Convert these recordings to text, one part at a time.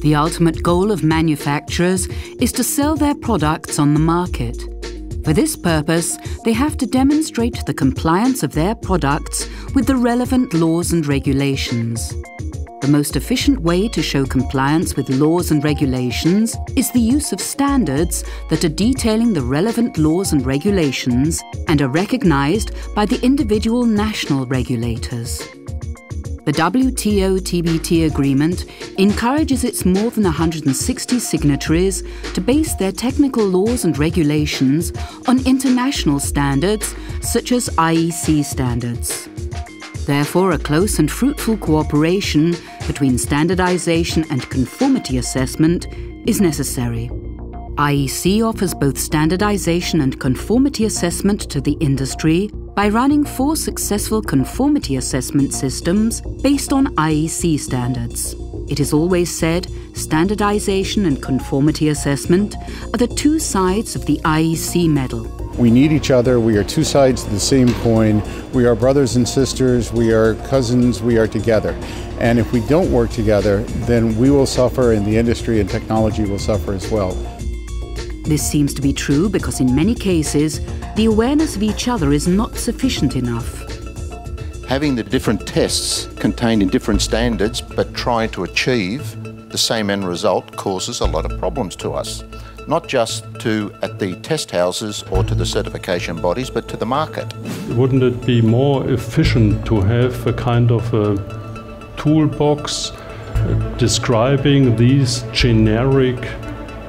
The ultimate goal of manufacturers is to sell their products on the market. For this purpose, they have to demonstrate the compliance of their products with the relevant laws and regulations. The most efficient way to show compliance with laws and regulations is the use of standards that are detailing the relevant laws and regulations and are recognized by the individual national regulators. The WTO TBT agreement encourages its more than 160 signatories to base their technical laws and regulations on international standards such as IEC standards. Therefore, a close and fruitful cooperation between standardization and conformity assessment is necessary. IEC offers both standardization and conformity assessment to the industry by running four successful conformity assessment systems based on IEC standards. It is always said standardization and conformity assessment are the two sides of the IEC medal. We need each other. We are two sides of the same coin. We are brothers and sisters. We are cousins. We are together. And if we don't work together, then we will suffer and the industry and technology will suffer as well. This seems to be true because in many cases, the awareness of each other is not sufficient enough. Having the different tests contained in different standards but trying to achieve the same end result causes a lot of problems to us. Not just to at the test houses or to the certification bodies, but to the market. Wouldn't it be more efficient to have a kind of a toolbox uh, describing these generic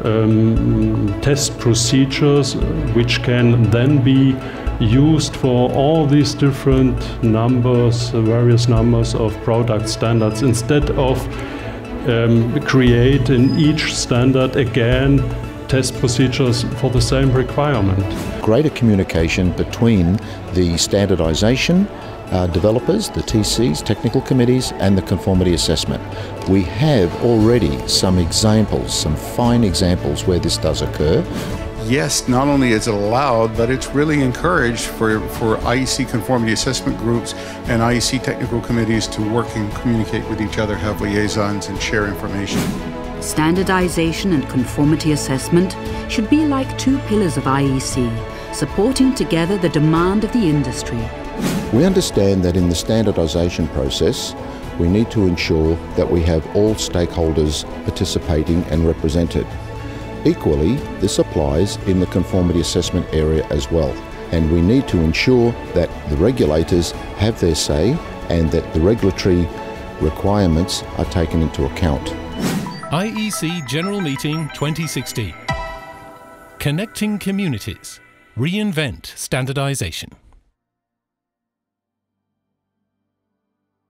um, test procedures which can then be used for all these different numbers, uh, various numbers of product standards, instead of um, create in each standard again test procedures for the same requirement. Greater communication between the standardization uh, developers, the TCs, technical committees, and the conformity assessment. We have already some examples, some fine examples where this does occur. Yes, not only is it allowed, but it's really encouraged for, for IEC conformity assessment groups and IEC technical committees to work and communicate with each other, have liaisons, and share information. Standardization and conformity assessment should be like two pillars of IEC, supporting together the demand of the industry we understand that in the standardisation process, we need to ensure that we have all stakeholders participating and represented. Equally, this applies in the conformity assessment area as well, and we need to ensure that the regulators have their say and that the regulatory requirements are taken into account. IEC General Meeting 2016 Connecting Communities Reinvent Standardization